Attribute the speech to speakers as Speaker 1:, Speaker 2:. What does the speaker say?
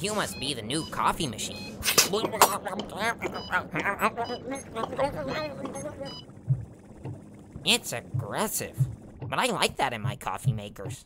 Speaker 1: You must be the new coffee machine. It's aggressive, but I like that in my coffee makers.